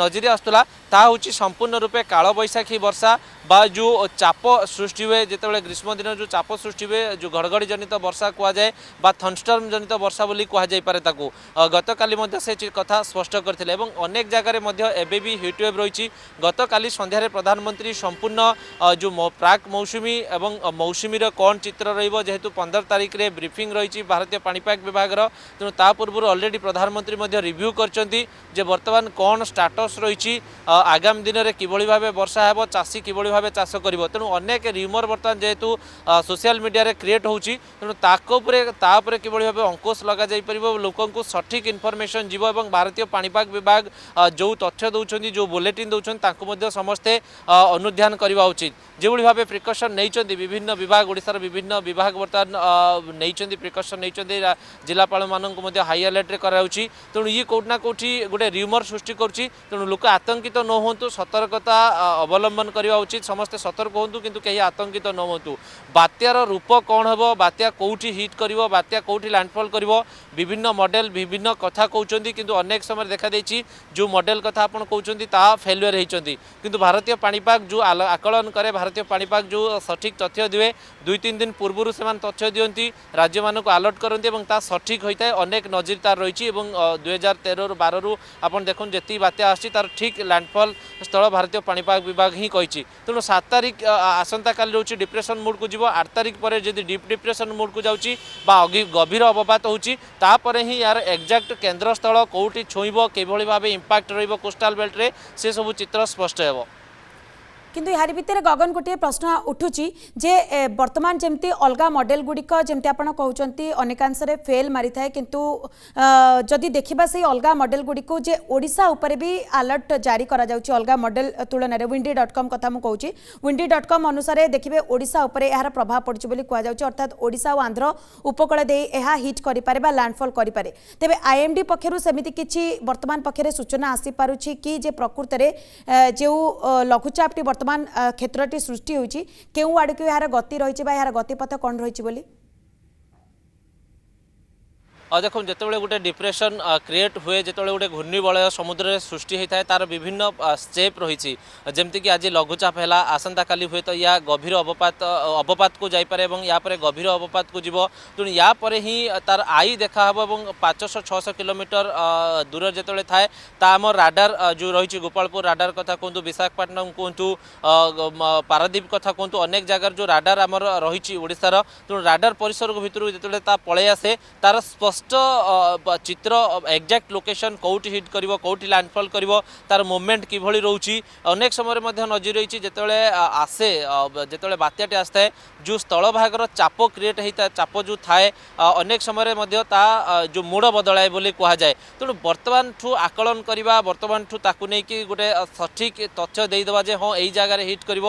ନଜିରେ ଆସୁଥିଲା ତାହା ହେଉଛି ସମ୍ପୂର୍ଣ୍ଣ ରୂପେ କାଳବୈଶାଖୀ ବର୍ଷା বা ଯେଉଁ ଚାପ ସୃଷ୍ଟି ହୁଏ ଯେତେବେଳେ ଗ୍ରୀଷ୍ମ ଦିନ ଯେଉଁ ଚାପ ସୃଷ୍ଟି ହୁଏ ଯେଉଁ ଘଡ଼ଘଡ଼ି ଜନିତ ବର୍ଷା କୁହାଯାଏ বা ଥନଷ୍ଟର୍ମ ଜନିତ ବର୍ଷା ବୋଲି କୁହାଯାଇପାରେ ତାକୁ ଗତକାଲି ମଧ୍ୟ ସେ କଥା ସ୍ପଷ୍ଟ କରିଥିଲେ ଏବଂ ଅନେକ ଜାଗାରେ ମଧ୍ୟ ଏବେ ବି ହିଟ୍ୱେଭ୍ ରହିଛି ଗତକାଲି ସନ୍ଧ୍ୟାରେ ପ୍ରଧାନମନ୍ତ୍ରୀ ସମ୍ପୂର୍ଣ୍ଣ ଯେଉଁ ପ୍ରାକ୍ ମୌସୁମୀ ଏବଂ ମୌସୁମୀର କ'ଣ ଚିତ୍ର ରହିବ ଯେହେତୁ ପନ୍ଦର ତାରିଖରେ ବ୍ରିଫିଂ ରହିଛି ଭାରତୀୟ ପାଣିପାଗ ବିଭାଗର ତେଣୁ ତା ପୂର୍ବରୁ ଅଲରେଡ଼ି ପ୍ରଧାନମନ୍ତ୍ରୀ ମଧ୍ୟ ରିଭ୍ୟୁ କରିଛନ୍ତି ଯେ ବର୍ତ୍ତମାନ କ'ଣ ଷ୍ଟାଟସ୍ ରହିଛି ଆଗାମୀ ଦିନରେ କିଭଳି ଭାବେ ବର୍ଷା ହେବ ଚାଷୀ କିଭଳି ভাবে চাষ করব তেমন অনেক রিউমর বর্তমান যেহেতু সোশিয়াল মিডিয়ার ক্রিয়েট হচ্ছে তেমন তাপরে তাপরে কিভাবে ভাবে অঙ্কুশ লগা যাই লগাইপার লোক সঠিক ইনফরমেসন যাব এবং ভারতীয় পাপাগ বিভাগ যে তথ্য দৌঁছেন যে বুলেটিন দৌঁছেন তাঁকু সমস্তে অনুধ্যান করা উচিত যেভাবে ভাবে প্রিকসন নেই বিভিন্ন বিভাগ ওড়শার বিভিন্ন বিভাগ বর্তমান নেই প্রিকসন নেই জেলাপাল মানুষ হাই আলার্টে করা হচ্ছে তেমন ইয়ে কোটি না কোটি গোটে রিউমর সৃষ্টি করছে তেমন লোক আতঙ্কিত ন হুম সতর্কতা অবলম্বন করা উচিত ସମସ୍ତେ ସତର୍କ ହୁଅନ୍ତୁ କିନ୍ତୁ କେହି ଆତଙ୍କିତ ନ ହୁଅନ୍ତୁ ବାତ୍ୟାର ରୂପ କ'ଣ ହେବ ବାତ୍ୟା କେଉଁଠି ହିଟ୍ କରିବ ବାତ୍ୟା କେଉଁଠି ଲ୍ୟାଣ୍ଡଫଲ୍ କରିବ ବିଭିନ୍ନ ମଡେଲ ବିଭିନ୍ନ କଥା କହୁଛନ୍ତି କିନ୍ତୁ ଅନେକ ସମୟରେ ଦେଖାଦେଇଛି ଯେଉଁ ମଡେଲ କଥା ଆପଣ କହୁଛନ୍ତି ତାହା ଫେଲୁଅର୍ ହୋଇଛନ୍ତି କିନ୍ତୁ ଭାରତୀୟ ପାଣିପାଗ ଯେଉଁ ଆକଳନ କରେ ଭାରତୀୟ ପାଣିପାଗ ଯେଉଁ ସଠିକ୍ ତଥ୍ୟ ଦିଏ ଦୁଇ ତିନି ଦିନ ପୂର୍ବରୁ ସେମାନେ ତଥ୍ୟ ଦିଅନ୍ତି ରାଜ୍ୟମାନଙ୍କୁ ଆଲର୍ଟ କରନ୍ତି ଏବଂ ତାହା ସଠିକ୍ ହୋଇଥାଏ ଅନେକ ନଜିର ତାର ରହିଛି ଏବଂ ଦୁଇ ହଜାର ତେରରୁ ବାରରୁ ଆପଣ ଦେଖନ୍ତୁ ଯେତିକି ବାତ୍ୟା ଆସିଛି ତାର ଠିକ୍ ଲ୍ୟାଣ୍ଡଫଲ୍ ସ୍ଥଳ ଭାରତୀୟ ପାଣିପାଗ ବିଭାଗ ହିଁ କହିଛି ତେଣୁ ତେଣୁ ସାତ ତାରିଖ ଆସନ୍ତାକାଲି ରହୁଛି ଡିପ୍ରେସନ୍ ମୁଡ଼୍କୁ ଯିବ ଆଠ ତାରିଖ ପରେ ଯଦି ଡିପ୍ ଡିପ୍ରେସନ୍ ମୁଡ଼କୁ ଯାଉଛି ବା ଗଭୀର ଅବପାତ ହେଉଛି ତାପରେ ହିଁ ଏହାର ଏକ୍ଜାକ୍ଟ କେନ୍ଦ୍ରସ୍ଥଳ କେଉଁଠି ଛୁଇଁବ କିଭଳି ଭାବେ ଇମ୍ପାକ୍ଟ ରହିବ କୋଷ୍ଟାଲ ବେଲ୍ଟରେ ସେସବୁ ଚିତ୍ର ସ୍ପଷ୍ଟ ହେବ किंतु यार भितर गगन गोटे प्रश्न उठू जे बर्तमान जमी अलग मडेल गुड़िक जमी कहते अनेकांश फेल मारी था किंतु जदि देखा से अलग मडेल गुड़िक उपर भी आलर्ट जारी कर अलग मडेल तुलन में विंडी डट कम कथ मुझे विंडी डट कम अनुसार देखिए ओडा उपर यार प्रभाव पड़ू कहु अर्थात ओडा और आंध्र उपकूल दे हिट करे लैंडफल करे तेज डी पक्षर सेमती किसी वर्तमान पक्ष सूचना आसीपारे कि प्रकृत में जो लघुचापटी बर्तमान ବର୍ତ୍ତମାନ କ୍ଷେତ୍ରଟି ସୃଷ୍ଟି ହେଉଛି କେଉଁ ଆଡ଼କୁ ଏହାର ଗତି ରହିଛି ବା ଏହାର ଗତିପଥ କ'ଣ ରହିଛି ବୋଲି দেখুন যেতবে গোটে ডিপ্রেসন ক্রিয়েট হুয়ে যেতবে গোটে ঘূর্ণিবলয় সমুদ্রের সৃষ্টি হয়ে থাকে তার বিভিন্ন স্টেপ রয়েছে যেমিকি আজ লঘুচাপ হল আসন্তকালি হুয়ে তো ইয়া গভীর অবপাত অবপাতক যাইপরে এবং ইয়াপরে গভীর অবপাতক যাব তেমন ইয়াপরে হি তার আই দেখা হব এবং পাঁচশ ছশ কিলোমিটর দূর যেতবে থাকে তা আমার রাডার যে রয়েছে গোপালপুর রাডার কথা কুহতু বিশাখাপাট্টনম কুহতু পারাদ্বীপ কথা কুহতু অনেক জায়গার যে রাডার আমার রয়েছে ওড়শার তেমন রাডার পরিসর ভিতর যেতবে তা পলাই আসে তার স্পষ্ট ସ୍ପଷ୍ଟ ଚିତ୍ର ଏକ୍ଜାକ୍ଟ ଲୋକେସନ୍ କେଉଁଠି ହିଟ୍ କରିବ କେଉଁଠି ଲ୍ୟାଣ୍ଡଫଲ୍ କରିବ ତାର ମୁଭମେଣ୍ଟ କିଭଳି ରହୁଛି ଅନେକ ସମୟରେ ମଧ୍ୟ ନଜର ରହିଛି ଯେତେବେଳେ ଆସେ ଯେତେବେଳେ ବାତ୍ୟାଟି ଆସିଥାଏ ଯେଉଁ ସ୍ଥଳଭାଗର ଚାପ କ୍ରିଏଟ୍ ହେଇଥାଏ ଚାପ ଯେଉଁ ଥାଏ ଅନେକ ସମୟରେ ମଧ୍ୟ ତା ଯେଉଁ ମୋଡ଼ ବଦଳାଏ ବୋଲି କୁହାଯାଏ ତେଣୁ ବର୍ତ୍ତମାନଠୁ ଆକଳନ କରିବା ବର୍ତ୍ତମାନଠୁ ତାକୁ ନେଇକି ଗୋଟେ ସଠିକ୍ ତଥ୍ୟ ଦେଇଦେବା ଯେ ହଁ ଏଇ ଜାଗାରେ ହିଟ୍ କରିବ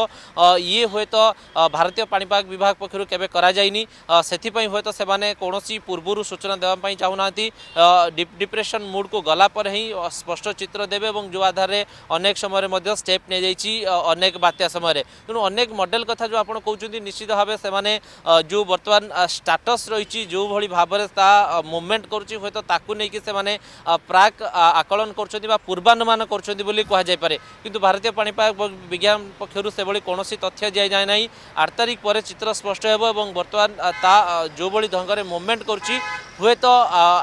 ଇଏ ହୁଏତ ଭାରତୀୟ ପାଣିପାଗ ବିଭାଗ ପକ୍ଷରୁ କେବେ କରାଯାଇନି ସେଥିପାଇଁ ହୁଏତ ସେମାନେ କୌଣସି ପୂର୍ବରୁ ସୂଚନା ଦେବା ପାଇଁ ଚାହୁଁନାହାନ୍ତି ଡିପ୍ରେସନ୍ ମୁଡ଼୍କୁ ଗଲା ପରେ ହିଁ ସ୍ପଷ୍ଟ ଚିତ୍ର ଦେବେ ଏବଂ ଯେଉଁ ଆଧାରରେ ଅନେକ ସମୟରେ ମଧ୍ୟ ଷ୍ଟେପ୍ ନିଆଯାଇଛି ଅନେକ ବାତ୍ୟା ସମୟରେ ତେଣୁ ଅନେକ ମଡେଲ୍ କଥା ଯେଉଁ ଆପଣ କହୁଛନ୍ତି ନିଶ୍ଚିତ ଭାବେ ସେମାନେ ଯେଉଁ ବର୍ତ୍ତମାନ ଷ୍ଟାଟସ୍ ରହିଛି ଯେଉଁଭଳି ଭାବରେ ତା ମୁଭମେଣ୍ଟ କରୁଛି ହୁଏତ ତାକୁ ନେଇକି ସେମାନେ ପ୍ରାକ୍ ଆକଳନ କରୁଛନ୍ତି ବା ପୂର୍ବାନୁମାନ କରୁଛନ୍ତି ବୋଲି କୁହାଯାଇପାରେ କିନ୍ତୁ ଭାରତୀୟ ପାଣିପାଗ ବିଜ୍ଞାନ ପକ୍ଷରୁ ସେଭଳି କୌଣସି ତଥ୍ୟ ଦିଆଯାଏ ନାହିଁ ଆଠ ତାରିଖ ପରେ ଚିତ୍ର ସ୍ପଷ୍ଟ ହେବ ଏବଂ ବର୍ତ୍ତମାନ ତା ଯେଉଁଭଳି ଢଙ୍ଗରେ ମୁଭମେଣ୍ଟ କରୁଛି ହୁଏତ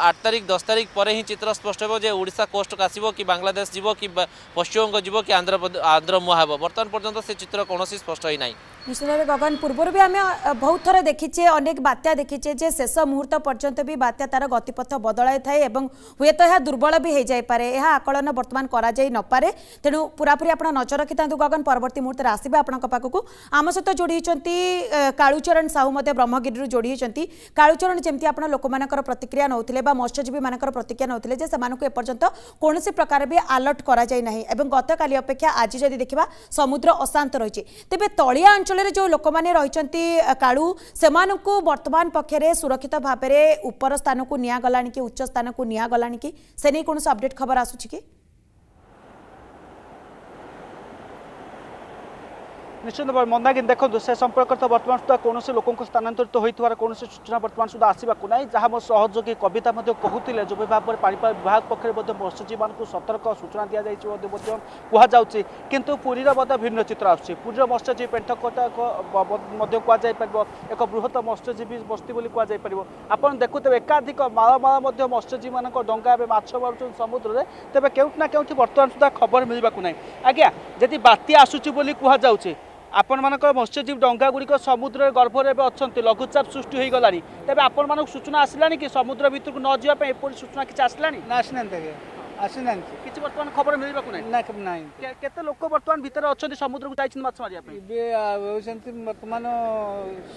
আট তারিখ দশ তারিখ পরে ହିଁ ଚିତ୍ର ସ୍ପଷ୍ଟ ହେବ ଯେ ଓଡ଼ିଶା କୋଷ୍ଟକୁ ଆସିବ କି ବାଂଲାଦେଶ ଯିବ କି ପଶ୍ଚିମବଙ୍ଗ ଯିବ କି ଆନ୍ଧ୍ର ଆନ୍ଧ୍ର ମୁହାଁ ହେବ ବର୍ତ୍ତମାନ ପର୍ଯ୍ୟନ୍ତ ସେ ଚିତ୍ର କୌଣସି ସ୍ପଷ୍ଟ ହୋଇନାହିଁ নিশ্চিত ভাবে গগন পূর্বর বি আমি বহু থর দেখিছে অনেক বাত্যা দেখিছে যে শেষ মুহূর্ত পর্যন্ত বি বাত্যা তার গতিপথ বদলাই থাকে এবং হুয়েত এ দুর্বল বি হয়ে যাইপরে এ আকলন বর্তমান করা যাই নপারে তেণু পুরাপুরি আপনার নজর রাখি থাকে গগন পরবর্তী মুহূর্তে আসবে আপনার পাখক আম সহ যোড়ি কালুচরণ সাহু ব্রহ্মগিরি যোড়ি কালুচরণ যেমন আপনার লোক প্রতীক্ষা प्रतिक्रिया नौते मत्स्यजीवी मान प्रतिक्रिया नौते एपर्तंत कौन प्रकार भी आलर्ट करना काली अपेक्षा आज जदि देखा समुद्र अशांत रही तेज तलिया अंचल जो लोक मैंने रही कालू से बर्तमान पक्षर सुरक्षित भाव में उपर स्थान को निगला कि उच्च स्थान को निगला कि से नहीं कौन अपडेट खबर आसूँ कि নিশ্চিত ভাবে মন্দাগিনী দেখুন সে সম্পর্ক তো বর্তমান সুদ্ধা কৌশি লোক স্থানান্তরিত হয়ে কৌশি সূচনা বর্তমান সুদ্ধা আসবাকু না যা মো সহযোগী কবিতা কুলে যে ভাবে পাপা বিভাগ পক্ষে মৎস্যজীবী মানুষ সতর্ক সূচনা দিয়া যাই কুহযাচ্ছে কিন্তু পুরীর মধ্যে ভিন্ন চিত্র আসছে পুরীর মৎস্যজীবী পেঠকটা মধ্যে কুযাই এক বৃহৎ মৎস্যজীবী বস্তি বলে কুযাই পাব আপনার দেখুতে একাধিক মালমাল মধ্যে মৎস্যজীবী মানুষ ডঙ্গা এবার মাছ মারুছেন সমুদ্রে তবে কেউ না কেউ বর্তমান সুদ্ধা খবর মিলবাক নাই আজ্ঞা যদি বাতি আসুচি বলে কুহযাচ্ছে ଆପଣମାନଙ୍କର ମତ୍ସ୍ୟଜୀବୀ ଡଙ୍ଗାଗୁଡ଼ିକ ସମୁଦ୍ରର ଗର୍ଭରେ ଏବେ ଅଛନ୍ତି ଲଘୁଚାପ ସୃଷ୍ଟି ହୋଇଗଲାଣି ତେବେ ଆପଣମାନଙ୍କୁ ସୂଚନା ଆସିଲାଣି କି ସମୁଦ୍ର ଭିତରକୁ ନ ଯିବା ପାଇଁ ଏପରି ସୂଚନା କିଛି ଆସିଲାଣି ନା ଆସିନାହାନ୍ତି ଆଜ୍ଞା ଆସିନାହାନ୍ତି କିଛି ବର୍ତ୍ତମାନ ଖବର ମିଳିବାକୁ ନାହିଁ ନା ନାହିଁ କେତେ ଲୋକ ବର୍ତ୍ତମାନ ଭିତରେ ଅଛନ୍ତି ସମୁଦ୍ରକୁ ଯାଇଛନ୍ତି ମାଛ ମାରିବା ପାଇଁ ଏବେ ହେଉଛନ୍ତି ବର୍ତ୍ତମାନ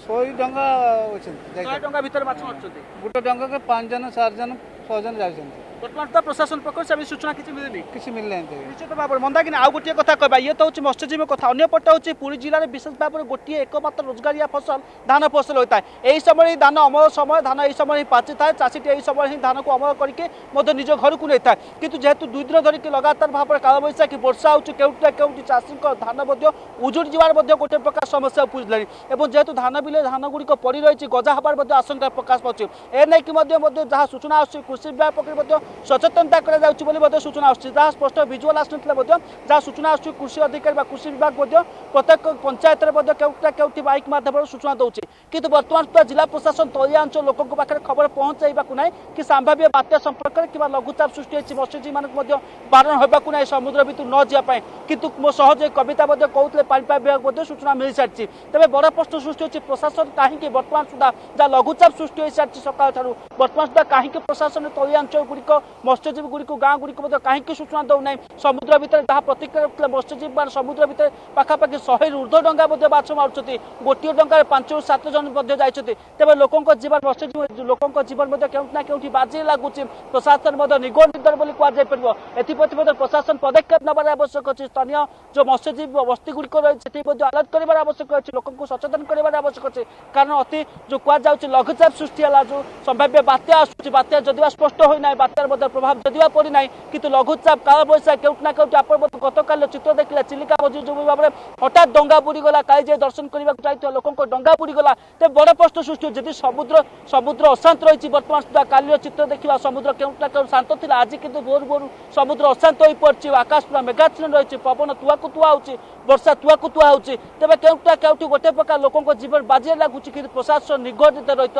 ଶହେ ଟଙ୍କା ଅଛନ୍ତି ଶହେ ଟଙ୍କା ଭିତରେ ମାଛ ମାରୁଛନ୍ତି ଗୋଟେ ଟଙ୍କାକୁ ପାଞ୍ଚ ଜଣ ଚାରି ଜଣ ଛଅ ଜଣ ଯାଉଛନ୍ତି বর্তমান তো প্রশাসন পক্ষ সে সূচনা কিছু মিলেনি কিছু মিলেনি নিশ্চিত ভাবে মন্দাকিনি আউ গোটিয়ে কথা কবা ইয়ে তো হচ্ছে মৎস্যজীবী কথা অন্য পট হচ্ছে পুরী জেলার বিশেষ ভাবে গোটিয়ে একমাত্র রোজগারিয়া ফসল ধান ফসল হয়ে এই সময় ধান অমর সময় ধান এই সময় ହିଁ ପାଚି ଥାଏ ଚାଷୀଟି ଏହି ସମୟରେ ହିଁ ଧାନକୁ ଅମଳ କରିକି ମଧ୍ୟ ନିଜ ଘରକୁ ନେଇଥାଏ କିନ୍ତୁ ଯେହେତୁ ଦୁଇ ଦିନ ଧରିକି ଲଗାତାର ଭାବରେ କାଳବୈଶାଖୀ ବର୍ଷା ହେଉଛି କେଉଁଠି ନା କେଉଁଠି ଚାଷୀଙ୍କ ଧାନ ମଧ୍ୟ ଉଜୁଡ଼ି ଯିବାର ମଧ୍ୟ ଗୋଟିଏ ପ୍ରକାର ସମସ୍ୟା ଉପୁଜିଲାଣି ଏବଂ ଯେହେତୁ ଧାନ ବିଲେ ଧାନଗୁଡ଼ିକ ପଡ଼ି ରହିଛି ଗଜା ହେବାର ମଧ୍ୟ ଆଶଙ୍କା ପ୍ରକାଶ ପାଉଛି ଏନେଇକି ମଧ୍ୟ ମଧ୍ୟ ଯାହା ସୂଚନା ଆସୁଛି କୃଷି ବିଭାଗ ପକ୍ଷରୁ ମଧ୍ୟ ସଚେତନତା କରାଯାଉଛି ବୋଲି ମଧ୍ୟ ସୂଚନା ଆସୁଛି ଯାହା ସ୍ପଷ୍ଟ ଭିଜୁଆଲ୍ ଆସୁନଥିଲେ ମଧ୍ୟ ଯାହା ସୂଚନା ଆସୁଛି କୃଷି ଅଧିକାରୀ ବା କୃଷି ବିଭାଗ ମଧ୍ୟ ପ୍ରତ୍ୟେକ ପଞ୍ଚାୟତରେ ମଧ୍ୟ କେଉଁଟା କେଉଁଠି ବାଇକ୍ ମାଧ୍ୟମରେ ସୂଚନା ଦେଉଛି କିନ୍ତୁ ବର୍ତ୍ତମାନ ସୁଦ୍ଧା ଜିଲ୍ଲା ପ୍ରଶାସନ ତଳିଆଞ୍ଚଳ ଲୋକଙ୍କ ପାଖରେ ଖବର ପହଞ୍ଚାଇବାକୁ ନାହିଁ କି ସମ୍ଭାବ୍ୟ ବାତ୍ୟା ସମ୍ପର୍କରେ କିମ୍ବା ଲଘୁଚାପ ସୃଷ୍ଟି ହୋଇଛି ମତ୍ସ୍ୟଜୀବୀମାନଙ୍କୁ ମଧ୍ୟ ବାରଣ ହେବାକୁ ନାହିଁ ସମୁଦ୍ର ଭିତରୁ ନ ଯିବା ପାଇଁ କିନ୍ତୁ ମୋ ସହଜ କବିତା ମଧ୍ୟ କହୁଥିଲେ ପାଣିପାଗ ବିଭାଗ ମଧ୍ୟ ସୂଚନା ମିଳିସାରିଛି ତେବେ ବଡ଼ ପ୍ରଶ୍ନ ସୃଷ୍ଟି ହେଉଛି ପ୍ରଶାସନ କାହିଁକି ବର୍ତ୍ତମାନ ସୁଦ୍ଧା ଯାହା ଲଘୁଚାପ ସୃଷ୍ଟି ହୋଇସାରିଛି ସକାଳ ଠାରୁ ବର୍ତ୍ତମାନ ସୁଦ୍ଧା କାହିଁକି ପ୍ରଶାସନ ତଳିଆଞ୍ଚଳ ଗୁଡ଼ିକ ମତ୍ସ୍ୟଜୀବୀଗୁଡ଼ିକୁ ଗାଁଗୁଡ଼ିକୁ ମଧ୍ୟ କାହିଁକି ସୂଚନା ଦେଉନାହିଁ ସମୁଦ୍ର ଭିତରେ ଯାହା ପ୍ରତିକ୍ରିୟା ରଖିଥିଲେ ମତ୍ସ୍ୟଜୀବୀମାନେ ସମୁଦ୍ର ଭିତରେ ପାଖାପାଖି ଶହେରୁ ଉର୍ଦ୍ଧ୍ୱ ଡଙ୍ଗା ମଧ୍ୟ ମାଛ ମାରୁଛନ୍ତି ଗୋଟିଏ ଡଙ୍ଗାରେ ପାଞ୍ଚରୁ ସାତ ଜଣ ମଧ୍ୟ ଯାଇଛନ୍ତି ତେବେ ଲୋକଙ୍କ ଜୀବନ ମତ୍ସ୍ୟଜୀବୀ ଲୋକଙ୍କ ଜୀବନ ମଧ୍ୟ କେଉଁଠି ନା କେଉଁଠି ବାଜି ଲାଗୁଛି ପ୍ରଶାସନ ମଧ୍ୟ ନିଗୋ ନିଦର ବୋଲି କୁହାଯାଇପାରିବ ଏଥିପ୍ରତି ମଧ୍ୟ ପ୍ରଶାସନ ପଦକ୍ଷେପ ନେବାର ଆବଶ୍ୟକ ଅଛି ସ୍ଥାନୀୟ ଯେଉଁ ମତ୍ସ୍ୟଜୀବୀ ବସ୍ତିଗୁଡ଼ିକ ରହିଛି ସେଥିପ୍ରତି ଆଲର୍ଟ କରିବାର ଆବଶ୍ୟକ ଅଛି ଲୋକଙ୍କୁ ସଚେତନ କରିବାର ଆବଶ୍ୟକ ଅଛି କାରଣ ଅତି ଯେଉଁ କୁହାଯାଉଛି ଲଘୁଚାପ ସୃଷ୍ଟି ହେଲା ଯେଉଁ ସମ୍ଭାବ୍ୟ ବାତ୍ୟା ଆସୁଛି ବାତ୍ୟା ଯଦିବା ସ୍ପଷ୍ଟ ହୋଇନାହିଁ ବାତ୍ୟାର আপনার প্রভাব যদিও পড়ি না কিন্তু লঘুচাপ কাল বৈশাখ কেউ না কেউটি আপনার গতকাল চিত্র দেখলে চিলিকা মজুরি যে ভাবে হঠাৎ ডঙ্গা বুড়ি গলা কাল যে দর্শন করা যাইতে লোক ডঙ্গা বুড়ি গলা তে বড় প্রশ্ন সৃষ্টি যদি সমুদ্র সমুদ্র অশান্ত রয়েছে বর্তমান সুদ্ধা কালির চিত্র দেখা সমুদ্র কেউ না কেউ শান্ত লা আজ কিন্তু ভোর ভোর সমুদ্র অশান্ত হয়ে পড়ছে আকাশ পুরা মেঘাচ্ছন্ন রয়েছে পবন তুয়াকু তুয়া হচ্ছে বর্ষা তুয়াকু তুয়া হচ্ছে তবে কেউটি না কেউটি গোটে প্রকার লোক জীবন বাজিয়ে লাগুছে কিন্তু প্রশাসন নিগঠিত রয়েছে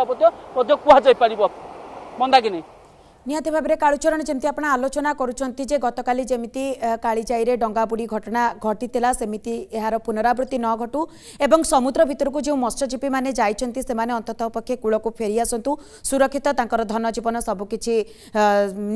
মধ্যে কুহযাই পার মন্দাকিনী ନିହାତି ଭାବରେ କାଳୁଚରଣ ଯେମିତି ଆପଣ ଆଲୋଚନା କରୁଛନ୍ତି ଯେ ଗତକାଲି ଯେମିତି କାଳିଜାଇରେ ଡଙ୍ଗାବୁଡ଼ି ଘଟଣା ଘଟିଥିଲା ସେମିତି ଏହାର ପୁନରାବୃତ୍ତି ନ ଘଟୁ ଏବଂ ସମୁଦ୍ର ଭିତରକୁ ଯେଉଁ ମତ୍ସ୍ୟଜୀବୀମାନେ ଯାଇଛନ୍ତି ସେମାନେ ଅନ୍ତତଃ ପକ୍ଷେ କୂଳକୁ ଫେରି ଆସନ୍ତୁ ସୁରକ୍ଷିତ ତାଙ୍କର ଧନ ଜୀବନ ସବୁକିଛି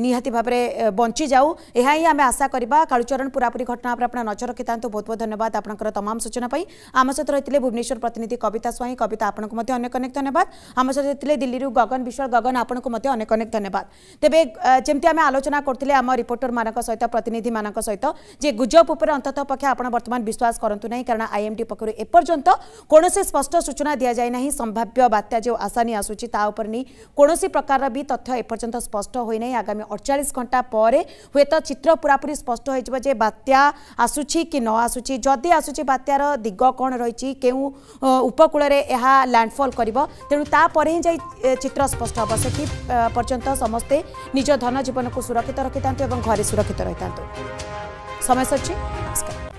ନିହାତି ଭାବରେ ବଞ୍ଚିଯାଉ ଏହା ହିଁ ଆମେ ଆଶା କରିବା କାଳୁଚରଣ ପୁରାପୁରି ଘଟଣା ଉପରେ ଆପଣ ନଜର ରଖିଥାନ୍ତୁ ବହୁତ ବହୁତ ଧନ୍ୟବାଦ ଆପଣଙ୍କର ତମାମ ସୂଚନା ପାଇଁ ଆମ ସହିତ ରହିଥିଲେ ଭୁବନେଶ୍ୱର ପ୍ରତିନିଧି କବିତା ସ୍ୱାଇଁ କବିତା ଆପଣଙ୍କୁ ମଧ୍ୟ ଅନେକ ଅନେକ ଧନ୍ୟବାଦ ଆମ ସହିତ ଥିଲେ ଦିଲ୍ଲୀରୁ ଗଗନ ବିଶ୍ୱାଳ ଗଗନ ଆପଣଙ୍କୁ ମଧ୍ୟ ଅନେକ ଅନେକ ଧନ୍ୟବାଦ ତେବେ ଯେମିତି ଆମେ ଆଲୋଚନା କରୁଥିଲେ ଆମ ରିପୋର୍ଟରମାନଙ୍କ ସହିତ ପ୍ରତିନିଧିମାନଙ୍କ ସହିତ ଯେ ଗୁଜବ ଉପରେ ଅନ୍ତତଃ ପକ୍ଷେ ଆପଣ ବର୍ତ୍ତମାନ ବିଶ୍ୱାସ କରନ୍ତୁ ନାହିଁ କାରଣ ଆଇଏମ୍ଡି ପକ୍ଷରୁ ଏପର୍ଯ୍ୟନ୍ତ କୌଣସି ସ୍ପଷ୍ଟ ସୂଚନା ଦିଆଯାଇ ନାହିଁ ସମ୍ଭାବ୍ୟ ବାତ୍ୟା ଯେଉଁ ଆସାନି ଆସୁଛି ତା ଉପରେ ନେଇ କୌଣସି ପ୍ରକାରର ବି ତଥ୍ୟ ଏପର୍ଯ୍ୟନ୍ତ ସ୍ପଷ୍ଟ ହୋଇନାହିଁ ଆଗାମୀ ଅଡ଼ଚାଳିଶ ଘଣ୍ଟା ପରେ ହୁଏତ ଚିତ୍ର ପୁରାପୁରି ସ୍ପଷ୍ଟ ହୋଇଯିବ ଯେ ବାତ୍ୟା ଆସୁଛି କି ନ ଆସୁଛି ଯଦି ଆସୁଛି ବାତ୍ୟାର ଦିଗ କ'ଣ ରହିଛି କେଉଁ ଉପକୂଳରେ ଏହା ଲ୍ୟାଣ୍ଡଫଲ୍ କରିବ ତେଣୁ ତାପରେ ହିଁ ଯାଇ ଚିତ୍ର ସ୍ପଷ୍ଟ ହେବ ସେଠି ପର୍ଯ୍ୟନ୍ତ ସମସ୍ତେ निज धन को सुरक्षित रखिता घर सुरक्षित रहिता समय सच्ची, न